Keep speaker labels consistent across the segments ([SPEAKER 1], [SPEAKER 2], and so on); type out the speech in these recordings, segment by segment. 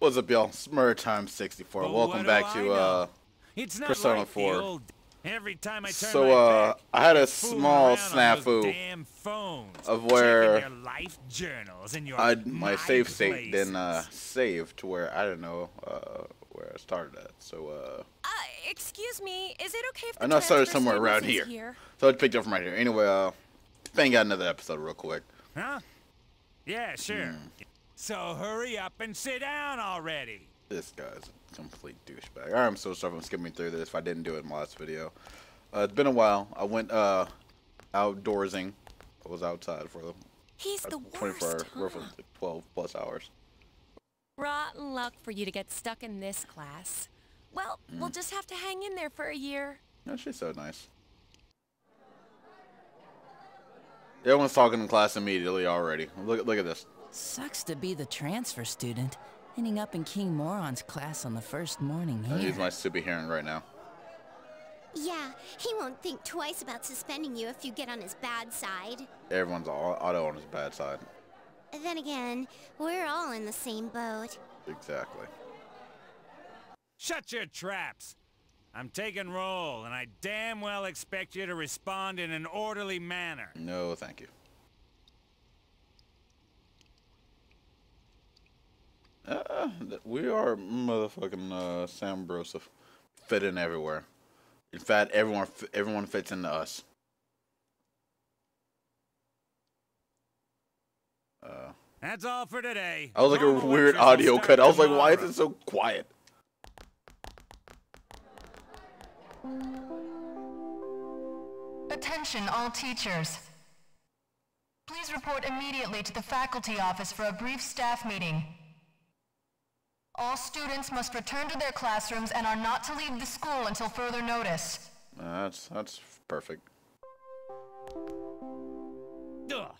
[SPEAKER 1] What's up, y'all? Smurr Time 64.
[SPEAKER 2] Well,
[SPEAKER 1] Welcome back
[SPEAKER 2] do
[SPEAKER 1] to
[SPEAKER 2] I
[SPEAKER 1] uh.
[SPEAKER 2] It's not
[SPEAKER 1] Persona
[SPEAKER 2] like
[SPEAKER 1] 4.
[SPEAKER 2] Old, every time I turn
[SPEAKER 1] So, uh,
[SPEAKER 2] back,
[SPEAKER 1] I had a small
[SPEAKER 2] around on those
[SPEAKER 1] snafu
[SPEAKER 2] phones,
[SPEAKER 1] of where
[SPEAKER 2] your life journals and your
[SPEAKER 1] I my save state
[SPEAKER 2] places.
[SPEAKER 1] didn't uh, save to where I don't know uh, where I started at. So uh,
[SPEAKER 3] Uh, excuse me, is it okay if
[SPEAKER 1] I know I started somewhere around
[SPEAKER 3] sits
[SPEAKER 1] here. So I picked up from right here. Anyway, uh, bang out another episode real quick.
[SPEAKER 2] Huh? Yeah, sure.
[SPEAKER 1] Hmm.
[SPEAKER 2] So hurry up and sit down already.
[SPEAKER 1] This guy's a complete douchebag. I'm so sorry I'm skipping through this if I didn't do it in my last video. Uh, it's been a while. I went uh, outdoorsing. I was outside for
[SPEAKER 3] He's the
[SPEAKER 1] 24 hour,
[SPEAKER 3] huh?
[SPEAKER 1] roughly 12 plus hours.
[SPEAKER 3] Rotten luck for you to get stuck in this class. Well,
[SPEAKER 1] Hmm.
[SPEAKER 3] we'll just have to hang in there for a year.
[SPEAKER 1] Yeah, she's so nice. Everyone's talking in class immediately already. Look, look at this.
[SPEAKER 4] Sucks to be the transfer student, ending up in King Moron's class on the first morning
[SPEAKER 1] I
[SPEAKER 4] here.
[SPEAKER 1] use my stupid hearing right now.
[SPEAKER 5] Yeah, he won't think twice about suspending you if you get on his bad side.
[SPEAKER 1] Everyone's all auto on his bad side.
[SPEAKER 5] Then again, we're all in the same boat.
[SPEAKER 1] Exactly.
[SPEAKER 2] Shut your traps. I'm taking roll, and I damn well expect you to respond in an orderly manner.
[SPEAKER 1] No, thank you. Uh, we are motherfucking uh, Sam Brosa fit in everywhere. In fact, everyone everyone fits into us. Uh,
[SPEAKER 2] That's all for today.
[SPEAKER 1] I was like a weird audio
[SPEAKER 2] start
[SPEAKER 1] cut. I was like, why is it so quiet?
[SPEAKER 6] Attention all teachers. Please report immediately to the faculty office for a brief staff meeting. All students must return to their classrooms and are not to leave the school until further notice.
[SPEAKER 1] Uh, that's that's perfect.
[SPEAKER 2] Ugh.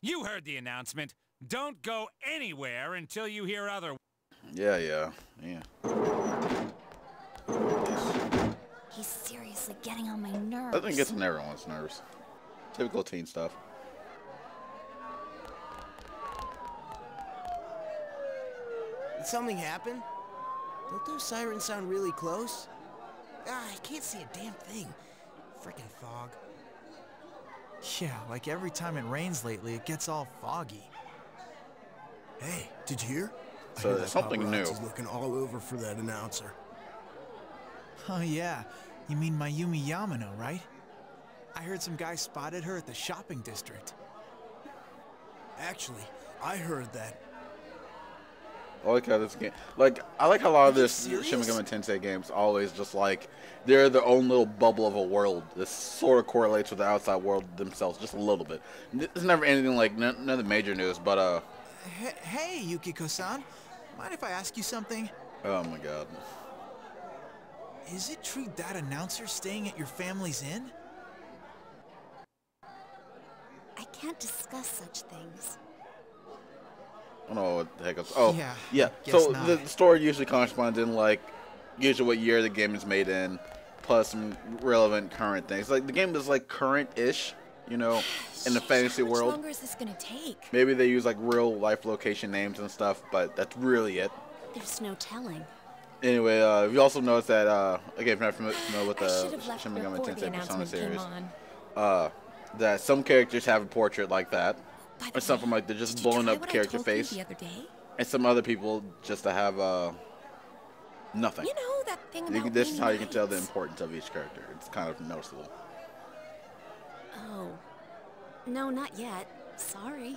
[SPEAKER 2] You heard the announcement. Don't go anywhere until you hear other.
[SPEAKER 1] Yeah, yeah, yeah.
[SPEAKER 3] He's seriously getting on my nerves.
[SPEAKER 1] I think it's on everyone's nerves. Typical teen stuff.
[SPEAKER 7] Did something happen? Don't those sirens sound really close? Ah, I can't see a damn thing. Frickin' fog.
[SPEAKER 8] Yeah, like every time it rains lately, it gets all foggy.
[SPEAKER 7] Hey, did you hear? I
[SPEAKER 1] So
[SPEAKER 7] hear
[SPEAKER 1] there's something
[SPEAKER 7] paparazzi's
[SPEAKER 1] new.
[SPEAKER 7] looking all over for that announcer.
[SPEAKER 8] Oh yeah, you mean Mayumi Yamano, right? I heard some guy spotted her at the shopping district.
[SPEAKER 7] Actually, I heard that.
[SPEAKER 1] I like how this game, like I like how a lot of this Shin
[SPEAKER 7] serious?
[SPEAKER 1] Megami Tensei games always just like they're their own little bubble of a world. This sort of correlates with the outside world themselves just a little bit. There's never anything like none, none of the major news, but uh,
[SPEAKER 8] Hey, hey Yukiko-san, mind if I ask you something?
[SPEAKER 1] oh my god,
[SPEAKER 8] Is it true that announcer's staying at your family's inn?
[SPEAKER 5] I can't discuss such things.
[SPEAKER 1] I don't know what the heck. Else. Oh
[SPEAKER 8] Yeah,
[SPEAKER 1] yeah. So
[SPEAKER 8] not.
[SPEAKER 1] the story usually corresponds in like usually what year the game is made in, plus some relevant current things. Like the game is like current-ish, you know, in the fantasy
[SPEAKER 3] How much
[SPEAKER 1] world.
[SPEAKER 3] longer is this gonna take?
[SPEAKER 1] Maybe they use like real life location names and stuff, but that's really it.
[SPEAKER 3] There's no telling.
[SPEAKER 1] Anyway, uh, you also notice that uh, again, if you're not fami- familiar with the Shin Megami Tensei Persona
[SPEAKER 3] announcement
[SPEAKER 1] series, uh, that some characters have a portrait like that,
[SPEAKER 3] By the
[SPEAKER 1] or something
[SPEAKER 3] way,
[SPEAKER 1] like they're just blowing up character face,
[SPEAKER 3] the other day?
[SPEAKER 1] and some other people just to have uh, nothing.
[SPEAKER 3] You know that thing about
[SPEAKER 1] can- this is how you can tell the importance of each character. It's kind of noticeable.
[SPEAKER 3] Oh. No, not yet. Sorry.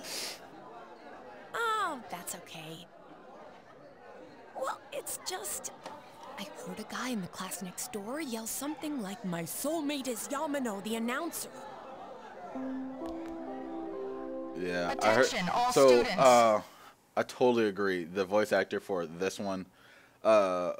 [SPEAKER 3] Oh, that's okay. Well, it's just. I heard a guy in the class next door yell something like, My soulmate is Yamano, the announcer.
[SPEAKER 1] Yeah, I heard.
[SPEAKER 6] All
[SPEAKER 1] so,
[SPEAKER 6] students.
[SPEAKER 1] uh, I totally agree. The voice actor for this one, uh,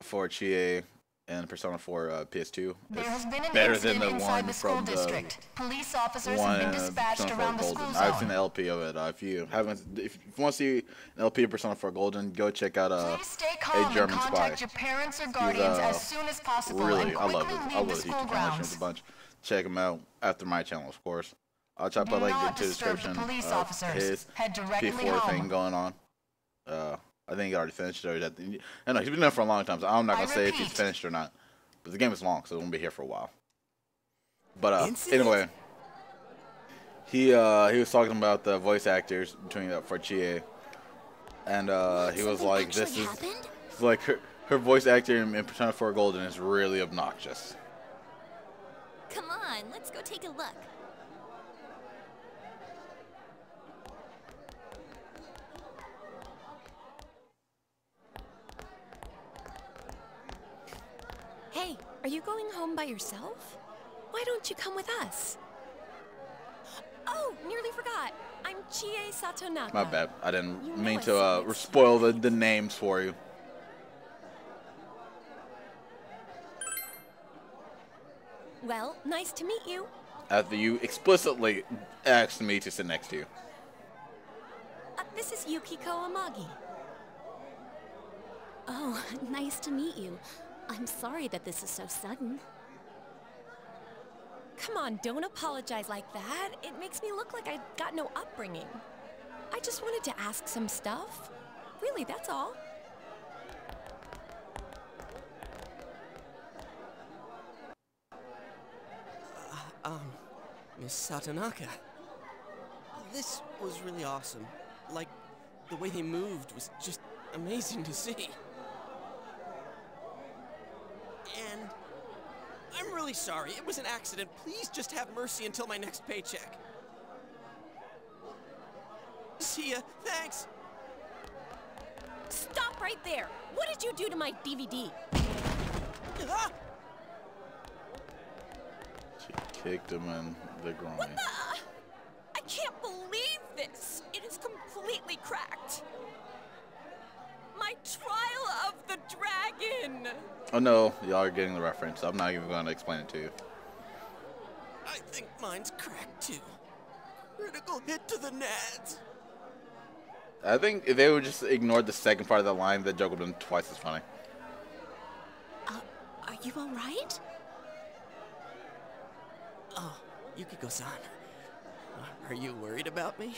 [SPEAKER 1] for Chie and Persona 4 uh, PS2
[SPEAKER 6] There
[SPEAKER 1] is
[SPEAKER 6] has been an
[SPEAKER 1] better than the one
[SPEAKER 6] the school
[SPEAKER 1] from the
[SPEAKER 6] district. Police officers
[SPEAKER 1] one
[SPEAKER 6] have been dispatched
[SPEAKER 1] Persona 4
[SPEAKER 6] around the
[SPEAKER 1] Golden.
[SPEAKER 6] school
[SPEAKER 1] I've seen the LP of it. Uh, if you haven't, if you want to see an LP of Persona 4 Golden, go check out uh,
[SPEAKER 6] Please stay calm
[SPEAKER 1] a
[SPEAKER 6] and
[SPEAKER 1] German
[SPEAKER 6] contact
[SPEAKER 1] spy.
[SPEAKER 6] your parents or guardians
[SPEAKER 1] uh,
[SPEAKER 6] as soon as possible
[SPEAKER 1] Really,
[SPEAKER 6] and
[SPEAKER 1] I love it. I love
[SPEAKER 6] the
[SPEAKER 1] the
[SPEAKER 6] school
[SPEAKER 1] YouTube channel. It's
[SPEAKER 6] grounds.
[SPEAKER 1] a bunch. Check him out after my channel, of course. I'll try to put like into the
[SPEAKER 6] disturb the
[SPEAKER 1] description
[SPEAKER 6] police
[SPEAKER 1] of
[SPEAKER 6] officers.
[SPEAKER 1] his
[SPEAKER 6] Head directly
[SPEAKER 1] P4
[SPEAKER 6] home.
[SPEAKER 1] thing going on. Uh, I I think he already finished it. Or that, I know he's been there for a long time, so I'm not gonna say if he's finished or not. But the game is long, so it won't be here for a while. But uh, anyway, he uh he was talking about the voice actors between uh, for Chie, and uh he was like, "This is like her, her voice actor in, in Persona 4 Golden is really obnoxious."
[SPEAKER 3] Come on, let's go take a look.
[SPEAKER 9] Hey, are you going home by yourself? Why don't you come with us? Oh, nearly forgot. I'm Chie Satonaka.
[SPEAKER 1] My bad. I didn't
[SPEAKER 9] You
[SPEAKER 1] mean to uh, spoil the, the names for you.
[SPEAKER 9] Well, nice to meet you.
[SPEAKER 1] After you explicitly asked me to sit next to you.
[SPEAKER 9] Uh, this is Yukiko Amagi.
[SPEAKER 3] Oh, nice to meet you. I'm sorry that this is so sudden.
[SPEAKER 9] Come on, don't apologize like that. It makes me look like I got no upbringing. I just wanted to ask some stuff. Really, that's all.
[SPEAKER 7] Um, Miss Satonaka. This was really awesome. Like, the way they moved was just amazing to see. And I'm really sorry. It was an accident. Please just have mercy until my next paycheck. See ya. Thanks.
[SPEAKER 9] Stop right there! What did you do to my DVD?
[SPEAKER 7] Ah!
[SPEAKER 1] She kicked him in the groin. Oh no, y'all are getting the reference. I'm not even going to explain it to you.
[SPEAKER 7] I think mine's cracked too. Critical hit to the nads.
[SPEAKER 1] I think if they would just ignore the second part of the line, the joke would have been twice as funny.
[SPEAKER 9] Uh, are you alright?
[SPEAKER 7] Oh, Yukiko-san. Are you worried about me?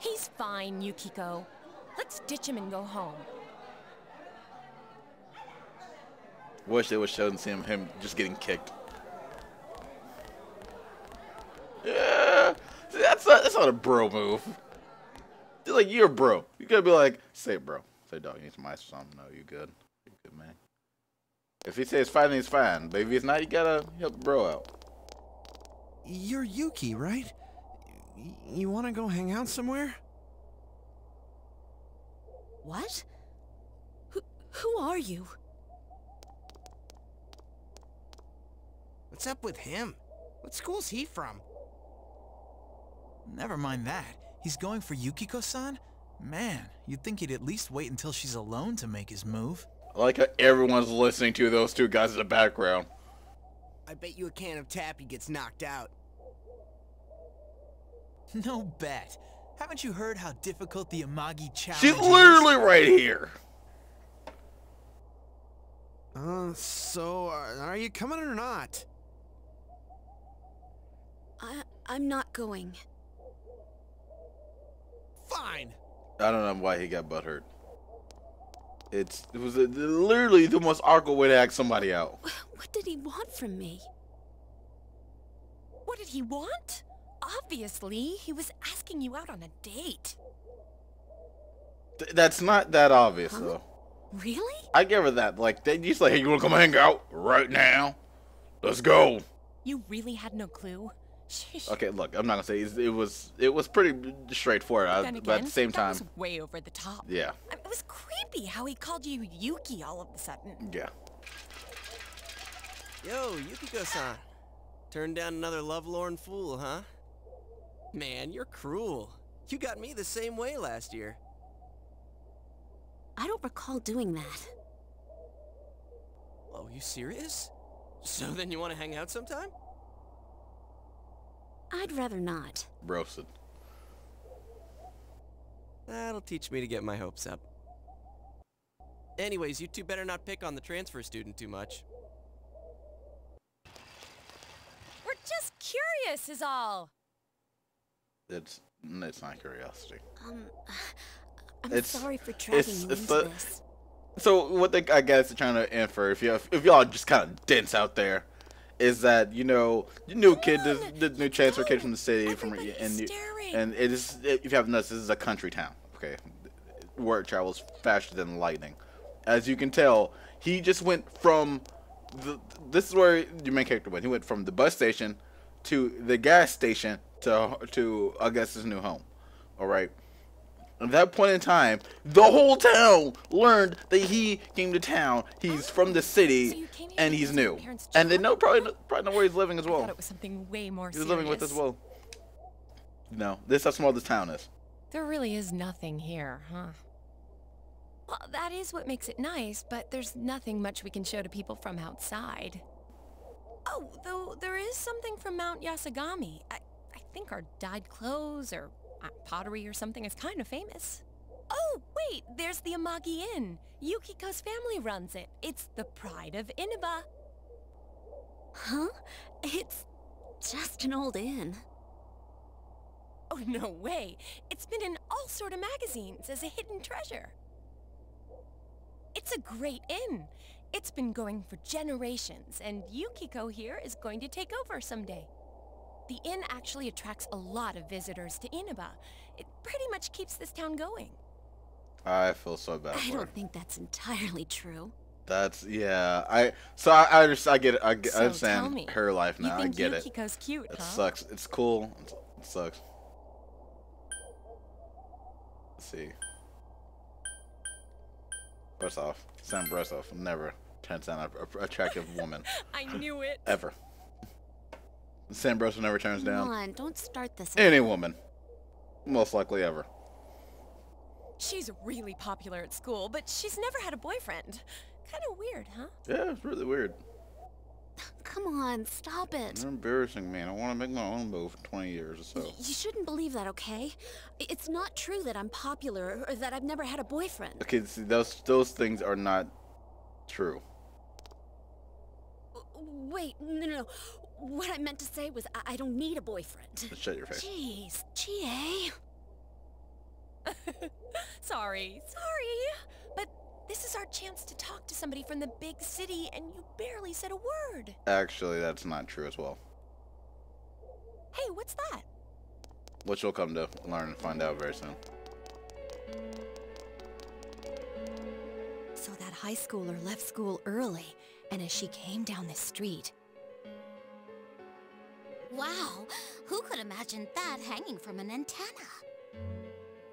[SPEAKER 9] He's fine, Yukiko. Let's ditch him and go home.
[SPEAKER 1] Wish they would show and see him, him just getting kicked. Yeah, See, that's not, that's not a bro move. You're like you're a bro. You gotta be like, say bro, say dog, you need some ice or something. No, you good, you good man. If he says fine, then he's fine. But if he's not, you gotta help bro out.
[SPEAKER 10] You're Yuki, right? Y- You want to go hang out somewhere?
[SPEAKER 9] What? Who, who are you?
[SPEAKER 7] What's up with him? What school's he from?
[SPEAKER 8] Never mind that. He's going for Yukiko-san? Man, you'd think he'd at least wait until she's alone to make his move.
[SPEAKER 1] I like how everyone's listening to those two guys in the background.
[SPEAKER 7] I bet you a can of tappy gets knocked out.
[SPEAKER 8] No bet. Haven't you heard how difficult the Amagi challenge
[SPEAKER 1] She's
[SPEAKER 8] is?
[SPEAKER 1] literally right here.
[SPEAKER 10] Uh, so, uh, are you coming or not?
[SPEAKER 9] I, I'm not going.
[SPEAKER 10] Fine.
[SPEAKER 1] I don't know why he got butthurt. It's it was a, literally the most awkward way to ask somebody out.
[SPEAKER 9] What did he want from me? What did he want? Obviously, he was asking you out on a date.
[SPEAKER 1] Th- that's not that obvious
[SPEAKER 9] Huh?
[SPEAKER 1] though.
[SPEAKER 9] Really?
[SPEAKER 1] I give her that. Like they just like, hey, you wanna come hang out right now? Let's go.
[SPEAKER 9] You really had no clue? Sheesh.
[SPEAKER 1] Okay, look, I'm not gonna say it was it was pretty straightforward, I-
[SPEAKER 9] Then
[SPEAKER 1] but at the same
[SPEAKER 9] that
[SPEAKER 1] time,
[SPEAKER 9] was way over the top.
[SPEAKER 1] yeah,
[SPEAKER 9] I- It was creepy how he called you Yuki all of a sudden.
[SPEAKER 1] yeah.
[SPEAKER 7] Yo, Yukiko-san. Turned down another lovelorn fool, huh? Man, you're cruel. You got me the same way last year.
[SPEAKER 3] I don't recall doing that.
[SPEAKER 7] Oh, you serious? So then you want to hang out sometime?
[SPEAKER 3] I'd rather not.
[SPEAKER 1] Roasted.
[SPEAKER 7] That'll teach me to get my hopes up. Anyways, you two better not pick on the transfer student too much.
[SPEAKER 9] We're just curious, is all.
[SPEAKER 1] It's it's not curiosity.
[SPEAKER 3] Um, I'm
[SPEAKER 1] it's
[SPEAKER 3] sorry for dragging
[SPEAKER 1] it's,
[SPEAKER 3] you
[SPEAKER 1] it's
[SPEAKER 3] into
[SPEAKER 1] the,
[SPEAKER 3] this.
[SPEAKER 1] so what they I guess they're trying to infer if you if y'all just kind of dense out there, is that you know the new kid the, the new transfer kid from the city from and and it is if you haven't noticed this is a country town. Okay, word travels faster than lightning. As you can tell, he just went from the this is where your main character went. He went from the bus station to the gas station to to I guess his new home. All right. At that point in time, the whole town learned that he came to town. He's from the city, and he's new, and they know probably probably know where he's living as
[SPEAKER 9] I
[SPEAKER 1] well.
[SPEAKER 9] thought it was something way more
[SPEAKER 1] He's living with as well. No, this is how small this town is.
[SPEAKER 9] There really is nothing here, huh? Well, that is what makes it nice, but there's nothing much we can show to people from outside. Oh, though there is something from Mount Yasagami. I, I think our dyed clothes or uh, pottery or something is kind of famous. Oh, wait, there's the Amagi Inn. Yukiko's family runs it. It's the pride of Inaba.
[SPEAKER 3] Huh? It's just an old inn.
[SPEAKER 9] Oh, no way. It's been in all sort of magazines as a hidden treasure. It's a great inn. It's been going for generations, and Yukiko here is going to take over someday. The inn actually attracts a lot of visitors to Inaba. It pretty much keeps this town going.
[SPEAKER 1] I feel so bad
[SPEAKER 3] I
[SPEAKER 1] for
[SPEAKER 3] don't think that's entirely true.
[SPEAKER 1] That's yeah. I so I I, understand, I get it. I, get,
[SPEAKER 9] So
[SPEAKER 1] I understand
[SPEAKER 9] me,
[SPEAKER 1] her life now. I get it.
[SPEAKER 9] Yukiko's cute,
[SPEAKER 1] It
[SPEAKER 9] huh?
[SPEAKER 1] sucks. It's cool. It sucks. Let's see. First off, Sam off. never turns down an attractive woman
[SPEAKER 9] I knew it.
[SPEAKER 1] ever. Sam Bressov never turns
[SPEAKER 3] Come
[SPEAKER 1] down
[SPEAKER 3] on, don't start this.
[SPEAKER 1] any
[SPEAKER 3] again.
[SPEAKER 1] woman, most likely ever.
[SPEAKER 9] She's really popular at school, but she's never had a boyfriend. Kind of weird, huh?
[SPEAKER 1] Yeah, it's really weird.
[SPEAKER 3] Come on, stop it.
[SPEAKER 1] You're embarrassing me, and I want to make my own move for 20 years or so.
[SPEAKER 3] You shouldn't believe that, okay? It's not true that I'm popular or that I've never had a boyfriend.
[SPEAKER 1] Okay, see, those those things are not true.
[SPEAKER 3] Wait, no, no, no. What I meant to say was I, I don't need a boyfriend.
[SPEAKER 1] Shut your face.
[SPEAKER 3] Jeez, GA.
[SPEAKER 9] Sorry, sorry. But this is our chance to talk to somebody from the big city, and you barely said a word.
[SPEAKER 1] Actually, that's not true as well.
[SPEAKER 9] Hey, what's that?
[SPEAKER 1] Which you'll come to learn and find out very soon.
[SPEAKER 3] So that high schooler left school early, and as she came down the street,
[SPEAKER 5] Wow, who could imagine that hanging from an antenna?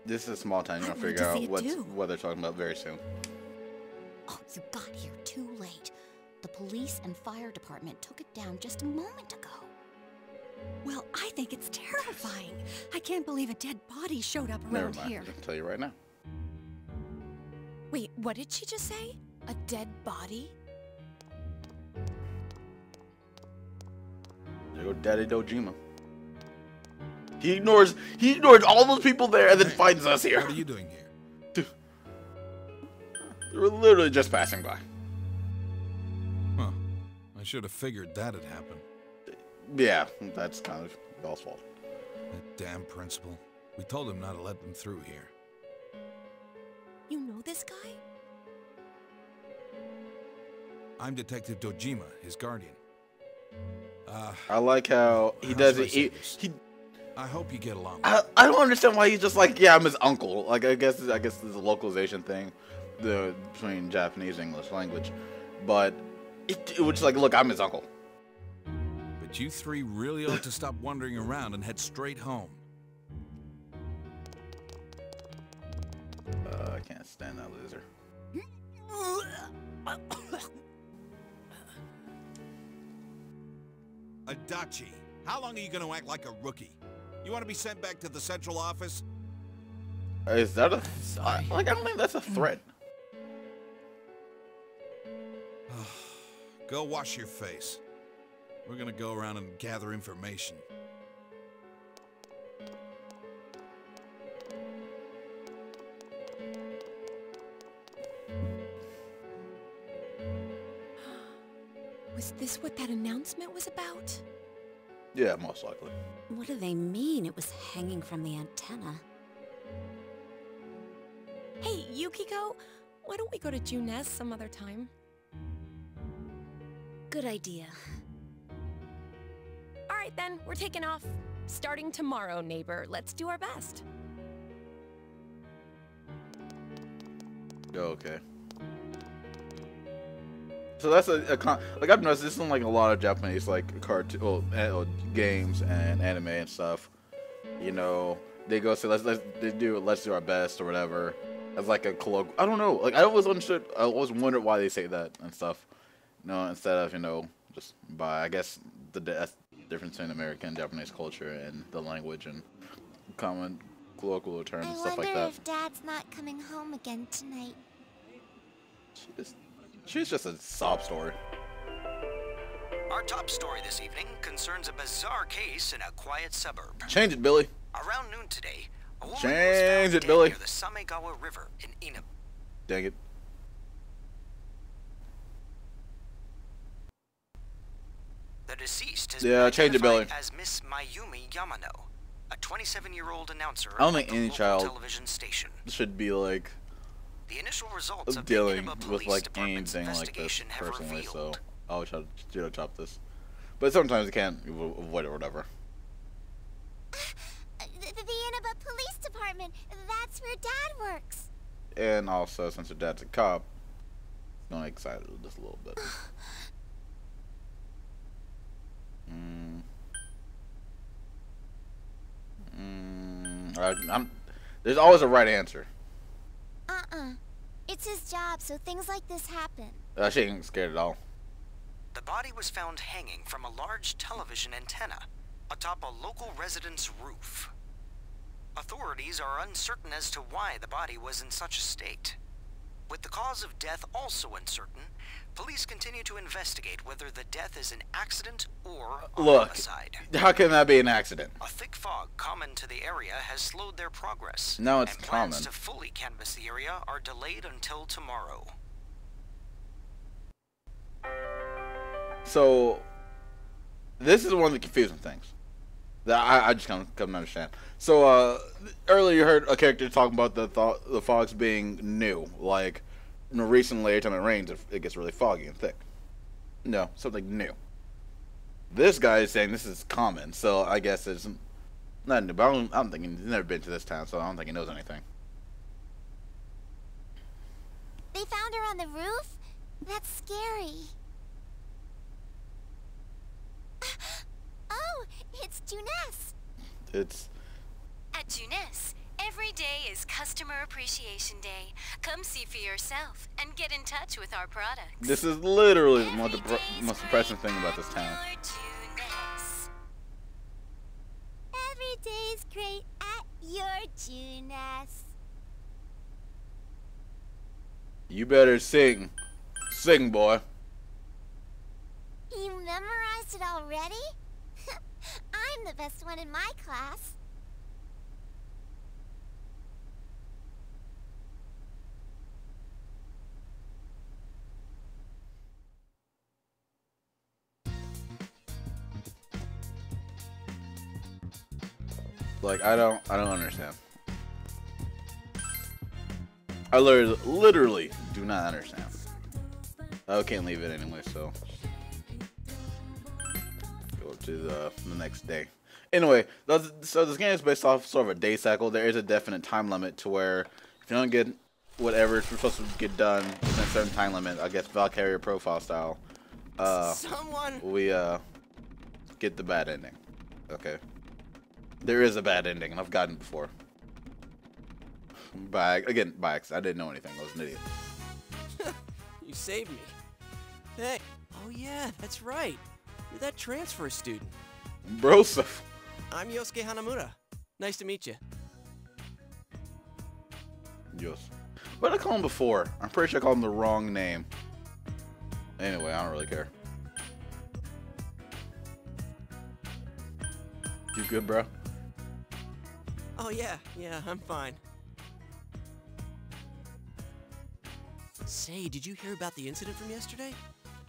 [SPEAKER 1] This is a small town. You're gonna figure out
[SPEAKER 3] too.
[SPEAKER 1] what they're talking about very soon.
[SPEAKER 5] Oh, you got here too late. The police and fire department took it down just a moment ago.
[SPEAKER 3] well, I think it's terrifying. I can't believe a dead body showed up
[SPEAKER 1] Never
[SPEAKER 3] around
[SPEAKER 1] mind.
[SPEAKER 3] here.
[SPEAKER 1] I can tell you right now.
[SPEAKER 9] Wait, what did she just say? A dead body?
[SPEAKER 1] There go Daddy Dojima. He ignores he ignores all those people there and then finds us here.
[SPEAKER 11] What are you doing here?
[SPEAKER 1] We're literally just passing by.
[SPEAKER 11] Huh. I should have figured that'd happen.
[SPEAKER 1] Yeah, that's kind of y'all's fault.
[SPEAKER 11] That damn principal. We told him not to let them through here.
[SPEAKER 9] You know this guy?
[SPEAKER 11] I'm Detective Dojima, his guardian. Uh,
[SPEAKER 1] I like how he
[SPEAKER 11] How
[SPEAKER 1] does
[SPEAKER 11] should I
[SPEAKER 1] it. He, he
[SPEAKER 11] I hope you get along.
[SPEAKER 1] I, I don't understand why he's just like, yeah, I'm his uncle. Like, I guess I guess this is a localization thing, the between Japanese English language, but it, it was like, look, I'm his uncle.
[SPEAKER 11] But you three really ought to stop wandering around and head straight home.
[SPEAKER 1] Uh, I can't stand that loser.
[SPEAKER 11] Adachi, how long are you going to act like a rookie? You want to be sent back to the central office?
[SPEAKER 1] Is that a
[SPEAKER 4] Sorry.
[SPEAKER 1] I- like? I don't think that's a mm. threat.
[SPEAKER 11] Go wash your face. We're going to go around and gather information.
[SPEAKER 9] Was this what that announcement was about?
[SPEAKER 1] Yeah, most likely.
[SPEAKER 3] What do they mean it was hanging from the antenna?
[SPEAKER 9] Hey, Yukiko, why don't we go to Junes some other time?
[SPEAKER 3] Good idea.
[SPEAKER 9] All right then, we're taking off. Starting tomorrow, neighbor. Let's do our best.
[SPEAKER 1] Oh, okay. So that's a, a con- like I've noticed this is like a lot of Japanese like cartoon, well, eh, games and anime and stuff. You know, they go say let's let's they do let's do our best or whatever as like a colloquial. I don't know. Like I always understood. I always wondered why they say that and stuff. You know, instead of you know just by I guess the that's the difference in American and Japanese culture and the language and common colloquial terms
[SPEAKER 5] I
[SPEAKER 1] and stuff like that.
[SPEAKER 5] I wonder if Dad's not coming home again tonight.
[SPEAKER 1] She just, she's just a sob story.
[SPEAKER 12] Our top story this evening concerns a bizarre case in a quiet suburb.
[SPEAKER 1] Change it, Billy.
[SPEAKER 12] Around noon today, a woman was found
[SPEAKER 1] it, Billy.
[SPEAKER 12] near the Samegawa River in Ina.
[SPEAKER 1] Dang it.
[SPEAKER 12] The deceased has
[SPEAKER 1] Yeah,
[SPEAKER 12] been
[SPEAKER 1] change it, Billy.
[SPEAKER 12] as Miss Mayumi Yamano, a 27-year-old announcer
[SPEAKER 1] I don't think any
[SPEAKER 12] local
[SPEAKER 1] child
[SPEAKER 12] television station.
[SPEAKER 1] should be like
[SPEAKER 12] The initial results of the
[SPEAKER 1] dealing
[SPEAKER 12] Inaba
[SPEAKER 1] with like
[SPEAKER 12] Department's
[SPEAKER 1] anything like this personally. So I'll try to you know, chop this, but sometimes you can't avoid it or whatever.
[SPEAKER 5] The, the, the Inaba Police Department. That's where Dad works.
[SPEAKER 1] And also, since your dad's a cop, I'm excited just a little bit. Mm. Mm, I'm, there's always a right answer.
[SPEAKER 5] Uh-uh. It's his job, so things like this happen.
[SPEAKER 1] Uh, she ain't scared at all.
[SPEAKER 12] the body was found hanging from a large television antenna atop a local resident's roof. Authorities are uncertain as to why the body was in such a state. With the cause of death also uncertain, police continue to investigate whether the death is an accident or a
[SPEAKER 1] Look,
[SPEAKER 12] homicide.
[SPEAKER 1] how can that be an accident?
[SPEAKER 12] A thick fog common to the area has slowed their progress.
[SPEAKER 1] No, it's
[SPEAKER 12] and plans to fully canvass the area are delayed until tomorrow.
[SPEAKER 1] So, this is one of the confusing things that I, I just come to understand. So, uh, earlier you heard a character talking about the th- the fogs being new, like you know, recently every time it rains, it, it gets really foggy and thick. No, something new. This guy is saying this is common, so I guess it's not new. But I don't, I don't think he's never been to this town, so I don't think he knows anything.
[SPEAKER 5] They found her on the roof? That's scary. Oh, it's Junes.
[SPEAKER 1] It's
[SPEAKER 13] At Junes, every day is Customer Appreciation Day. Come see for yourself and get in touch with our products.
[SPEAKER 1] this is literally the most, depre- most depressing thing about this town.
[SPEAKER 5] Every day's great at your Junes.
[SPEAKER 1] You better sing, sing, boy.
[SPEAKER 5] You memorized it already? I'm the best one in my class.
[SPEAKER 1] Like I don't I don't understand. I literally, literally do not understand. I can't leave it anyway, so to the the next day. Anyway, so this game is based off sort of a day cycle. There is a definite time limit to where if you don't get whatever you're supposed to get done within a certain time limit, I guess Valkyrie Profile style, uh,
[SPEAKER 7] Someone-
[SPEAKER 1] we uh get the bad ending. Okay. There is a bad ending, and I've gotten it before. By again, by accident. I didn't know anything. I was an idiot.
[SPEAKER 7] You saved me. Hey. Oh yeah, that's right. You're that transfer student.
[SPEAKER 1] Bro,
[SPEAKER 7] I'm Yosuke Hanamura. Nice to meet you.
[SPEAKER 1] yes. What did I call him before? I'm pretty sure I called him the wrong name. Anyway, I don't really care. You good, bro?
[SPEAKER 7] Oh yeah, yeah, I'm fine. Say, did you hear about the incident from yesterday?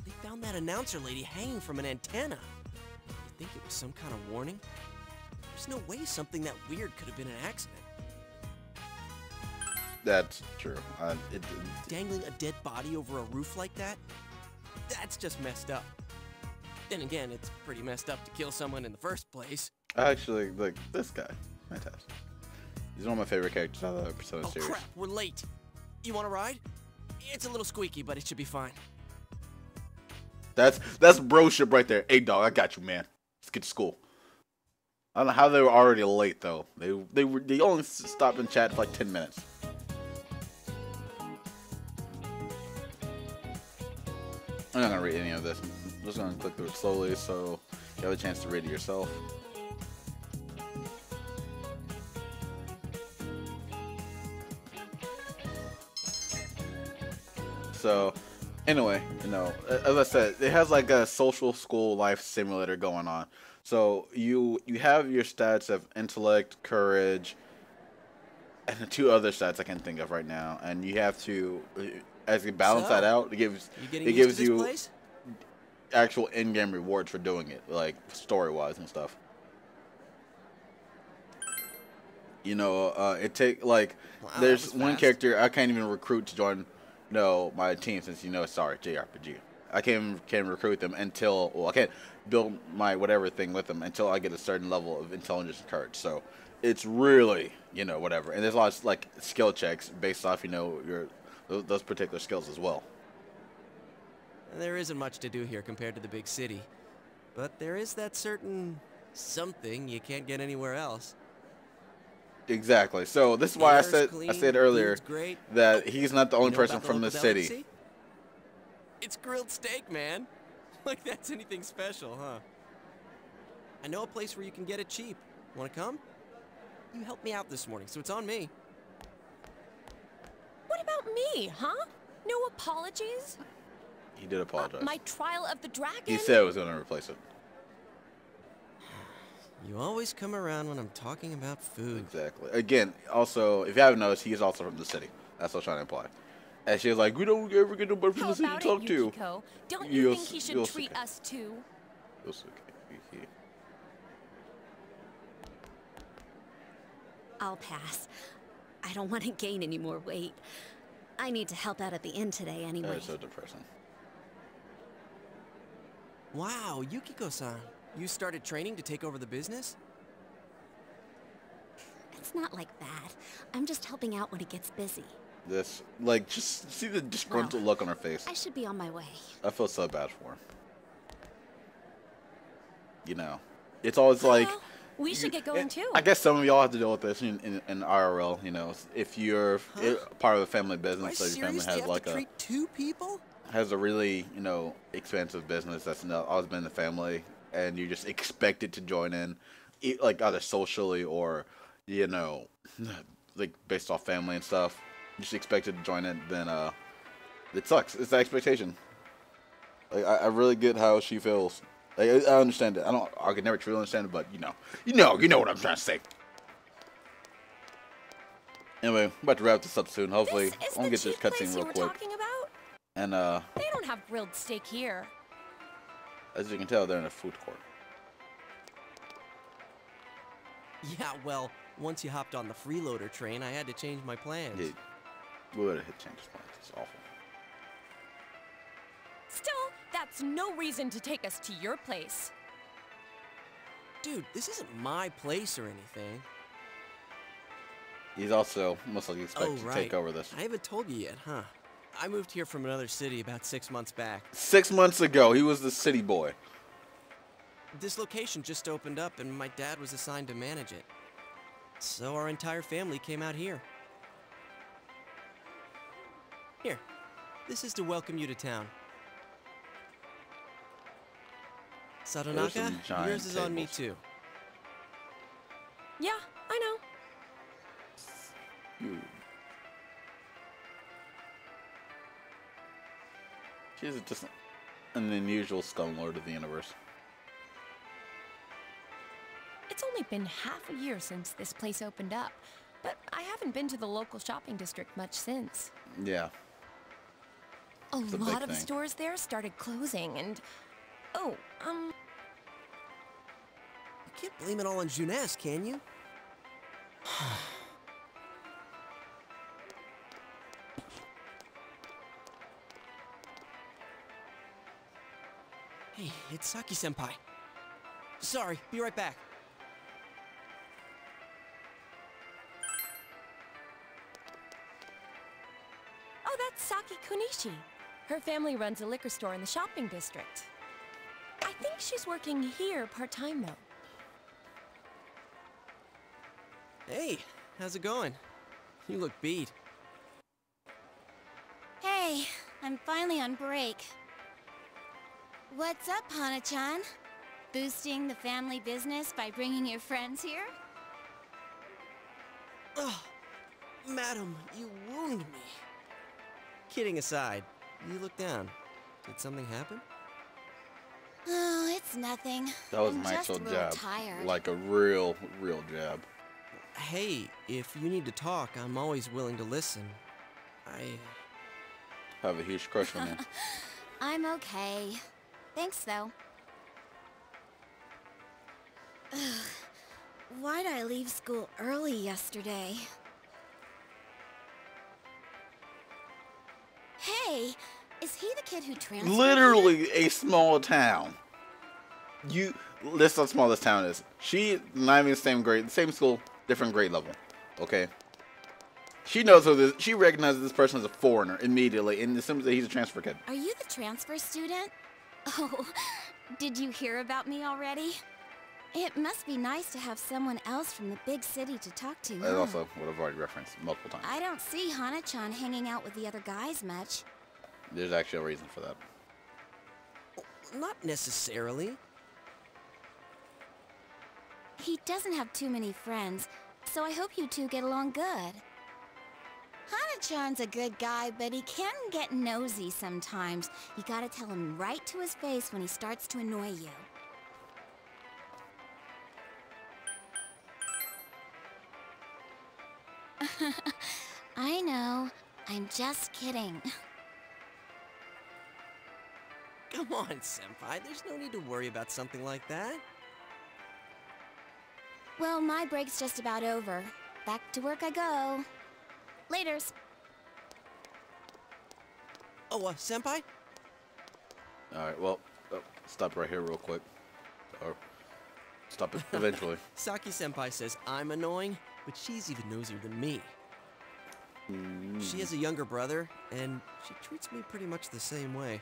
[SPEAKER 7] They found that announcer lady hanging from an antenna. You think it was some kind of warning? There's no way something that weird could have been an accident.
[SPEAKER 1] That's true. I, it,
[SPEAKER 7] Dangling a dead body over a roof like that? That's just messed up. Then again, it's pretty messed up to kill someone in the first place.
[SPEAKER 1] Actually like this guy. Fantastic. He's one of my favorite characters out of the Persona
[SPEAKER 7] Oh
[SPEAKER 1] series.
[SPEAKER 7] crap, we're late. You want to ride? It's a little squeaky, but it should be fine.
[SPEAKER 1] That's that's broship right there. Hey dog, I got you, man. Let's get to school. I don't know how they were already late though. They they were they only stopped and chat for like ten minutes. I'm not gonna read any of this. I'm just gonna click through it slowly so you have a chance to read it yourself. So, anyway, you know, as I said, it has like a social school life simulator going on. So you you have your stats of intellect, courage, and the two other stats I can think of right now, and you have to, uh, as you balance that out, it gives
[SPEAKER 7] You
[SPEAKER 1] it gives you
[SPEAKER 7] place?
[SPEAKER 1] actual in-game rewards for doing it, like story-wise and stuff. You know, uh, it take like
[SPEAKER 7] Wow,
[SPEAKER 1] there's one character I can't even recruit to join, know, my team since you know, sorry, JRPG. I can't can't recruit them until well, I can't build my whatever thing with them until I get a certain level of intelligence and courage. So it's really you know whatever, and there's lots like skill checks based off you know your those particular skills as well.
[SPEAKER 7] There isn't much to do here compared to the big city. But there is that certain something you can't get anywhere else.
[SPEAKER 1] Exactly. So this is why I
[SPEAKER 7] Air's
[SPEAKER 1] said I said earlier
[SPEAKER 7] great.
[SPEAKER 1] that he's not the
[SPEAKER 7] You
[SPEAKER 1] only
[SPEAKER 7] know
[SPEAKER 1] person from the city.
[SPEAKER 7] delicacy? It's grilled steak, man. Like that's anything special, huh? I know a place where you can get it cheap. Want to come? You helped me out this morning, so it's on me.
[SPEAKER 9] What about me, huh? No apologies?
[SPEAKER 1] He did apologize.
[SPEAKER 9] My trial of the dragon?
[SPEAKER 1] he said he was going to replace it.
[SPEAKER 7] You always come around when I'm talking about food.
[SPEAKER 1] Exactly. Again, also, if you haven't noticed, he is also from the city. That's what I'm trying to imply. And she was like, "We don't ever get nobody from
[SPEAKER 9] How
[SPEAKER 1] the city to
[SPEAKER 9] about
[SPEAKER 1] talk
[SPEAKER 9] it,
[SPEAKER 1] to."
[SPEAKER 9] Yukiko? Don't you
[SPEAKER 1] You'll
[SPEAKER 9] think he
[SPEAKER 1] s-
[SPEAKER 9] should
[SPEAKER 1] you'll
[SPEAKER 9] treat
[SPEAKER 1] s-
[SPEAKER 9] us too?
[SPEAKER 1] Yosuke, Yuki.
[SPEAKER 3] I'll pass. I don't want to gain any more weight. I need to help out at the inn today anyway.
[SPEAKER 1] That is so depressing.
[SPEAKER 7] Wow, Yukiko-san. You started training to take over the business?
[SPEAKER 3] It's not like that. I'm just helping out when it gets busy.
[SPEAKER 1] This, like, just see the disgruntled look on her face.
[SPEAKER 3] I should be on my way.
[SPEAKER 1] I feel so bad for her. You know, it's always like.
[SPEAKER 9] We should get going eh, too.
[SPEAKER 1] I guess some of y'all have to deal with this in, in, in IRL. You know, if you're i- part of a family business, so your family has like a
[SPEAKER 7] treat two people?
[SPEAKER 1] has a really you know expensive business that's not always been in the family, and you're just expected to join in, like either socially or you know, like based off family and stuff. You're just expected to join in, then uh, it sucks. It's the expectation. Like I, I really get how she feels. Like I, I understand it. I don't. I could never truly understand it, but you know, you know, you know what I'm trying to say. Anyway, I'm about to wrap this up soon. Hopefully, I'm gonna get this cutscene
[SPEAKER 9] you
[SPEAKER 1] real quick.
[SPEAKER 9] talking about?
[SPEAKER 1] And uh,
[SPEAKER 9] They don't have grilled steak here.
[SPEAKER 1] As you can tell, they're in a food court.
[SPEAKER 7] Yeah, well, once you hopped on the freeloader train, I had to change my plans.
[SPEAKER 1] Yeah, we would have hit change plans. It's awful.
[SPEAKER 9] Still, that's no reason to take us to your place.
[SPEAKER 7] Dude, this isn't my place or anything.
[SPEAKER 1] He's also most likely
[SPEAKER 7] oh,
[SPEAKER 1] expected to take over this.
[SPEAKER 7] I haven't told you yet, huh? I moved here from another city about six months back.
[SPEAKER 1] Six months ago, he was the city boy.
[SPEAKER 7] This location just opened up and my dad was assigned to manage it. So our entire family came out here. Here, this is to welcome you to town.
[SPEAKER 1] some Satonaka,
[SPEAKER 7] yours is on me too.
[SPEAKER 9] Yeah, I know.
[SPEAKER 1] You. She's just an unusual scum lord of the universe.
[SPEAKER 9] It's only been half a year since this place opened up, but I haven't been to the local shopping district much since.
[SPEAKER 1] Yeah.
[SPEAKER 9] A
[SPEAKER 1] It's a
[SPEAKER 9] lot
[SPEAKER 1] big
[SPEAKER 9] of
[SPEAKER 1] thing.
[SPEAKER 9] stores there started closing, and oh, um,
[SPEAKER 7] You can't blame it all on Junes, can you? it's Saki senpai. Sorry, be right back.
[SPEAKER 9] Oh, that's Saki Konishi. Her family runs a liquor store in the shopping district. I think she's working here part-time though.
[SPEAKER 7] Hey, how's it going? You look beat.
[SPEAKER 5] Hey, I'm finally on break. What's up, Hana-chan? Boosting the family business by bringing your friends here?
[SPEAKER 7] Oh, madam, you wound me. Kidding aside, you look down. Did something happen?
[SPEAKER 5] Oh, it's nothing.
[SPEAKER 1] That was
[SPEAKER 5] I'm
[SPEAKER 1] my
[SPEAKER 5] just a
[SPEAKER 1] actual jab.
[SPEAKER 5] tired.
[SPEAKER 1] Like a real, real jab.
[SPEAKER 7] Hey, if you need to talk, I'm always willing to listen. I...
[SPEAKER 1] Have a huge crush on you.
[SPEAKER 5] I'm okay. Thanks, though. Ugh, Why'd I leave school early yesterday? Hey, is he the kid who transferred?
[SPEAKER 1] Literally a small town. You, this how small this town is. She not even the same grade, same school, different grade level. Okay. She knows who this. She recognizes this person as a foreigner immediately, and assumes that he's a transfer kid.
[SPEAKER 5] Are you the transfer student? Oh, did you hear about me already? It must be nice to have someone else from the big city to talk to,
[SPEAKER 1] That's
[SPEAKER 5] huh?
[SPEAKER 1] also what I've already referenced multiple times.
[SPEAKER 5] I don't see Hana-chan hanging out with the other guys much.
[SPEAKER 1] There's actually a reason for that.
[SPEAKER 7] Not necessarily.
[SPEAKER 5] He doesn't have too many friends, so I hope you two get along good. Hana-chan's a good guy, but he can get nosy sometimes. You gotta tell him right to his face when he starts to annoy you. I know. I'm just kidding.
[SPEAKER 7] Come on, Senpai. There's no need to worry about something like that.
[SPEAKER 5] Well, my break's just about over. Back to work I go. Laters.
[SPEAKER 7] Oh, uh, Senpai?
[SPEAKER 1] All right. Well, uh, stop right here real quick, or stop it eventually.
[SPEAKER 7] Saki Senpai says I'm annoying, but she's even nosier than me. She has a younger brother, and she treats me pretty much the same way.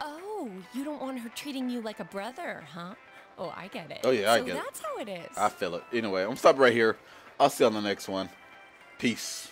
[SPEAKER 9] Oh, you don't want her treating you like a brother, huh? Oh, I get it.
[SPEAKER 1] Oh, yeah, I
[SPEAKER 9] so
[SPEAKER 1] get it.
[SPEAKER 9] that's how it is.
[SPEAKER 1] I feel it. Anyway, I'm gonna stop right here. I'll see you on the next one. Peace.